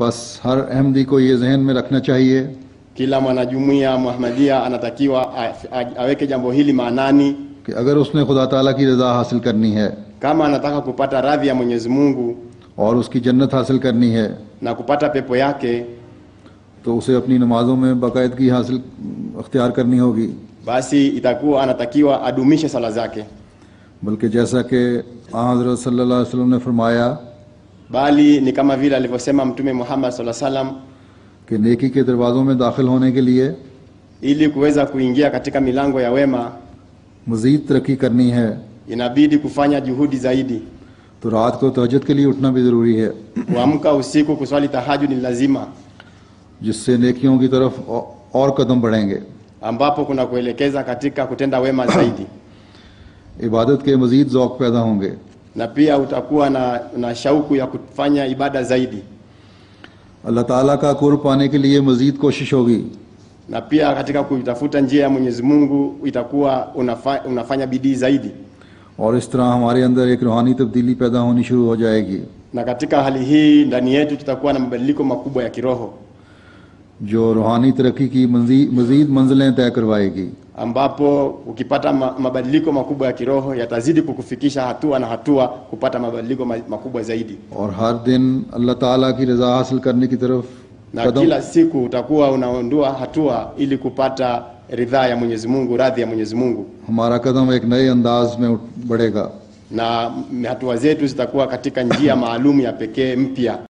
बस हर अहमदी को ये जहन में रखना चाहिए। किला माना जुमिया महमदिया अनातकीवा आवे के जंबो हिली मानानी कि अगर उसने खुदा तला की रजा हासिल करनी है। काम अनाता का कुपाता राधिया मुन्यज मुंगु और उसकी जन्नत हासिल करनी है। ना कुपाता पे पोया के तो उसे अपनी नमाजों में बाकायदगी हासिल अख्तियार करनी होगी। बासी इताकुआ अनातकीवा अदुमिश सलाजा के बल्कि जैसा कि हज़रत सल्लल्लाहु ने फरमाया bali ni kama vile alivyosema Mtume Muhammad sallallahu alaihi wasallam, कि नेकी के दरवाज़ों में दाखिल होने के लिए ili kuweza kuingia katika milango ya wema मज़ीद तरक्की करनी है inabidi kufanya juhudi zaidi. तो रात को तहजद के लिए उठना भी ज़रूरी है Kuamka usiku kuswali tahajjud ni lazima, जिससे नेकियों की तरफ औ- और कदम बढ़ेंगे ambapo kuna kuelekeza katika kutenda wema zaidi, इबादत के मज़ीद ज़ौक़ पैदा होंगे na pia utakuwa na, na shauku ya kufanya ibada zaidi. Allah Taala ka kurb pane ke liye mazid koshish hogi, na pia katika kutafuta njia ya Mwenyezi Mungu itakuwa unafa, unafanya bidii zaidi. Aur is tarah hamare andar ek ruhani tabdili paida honi shuru ho jayegi, na katika hali hii ndani yetu tutakuwa na mabadiliko makubwa ya kiroho. Jo ruhani tarakki ki mazid manzilein tay karwayegi ambapo ukipata mabadiliko makubwa ya kiroho yatazidi kukufikisha hatua na hatua kupata mabadiliko makubwa zaidi. Aur har din Allah Taala ki raza hasil karne ki taraf na kila siku utakuwa unaondua hatua ili kupata ridhaa ya Mwenyezi Mungu, radhi ya Mwenyezi Mungu. Hamara kadam ek naye andaz mein badhega, na hatua zetu zitakuwa katika njia maalum ya pekee mpya.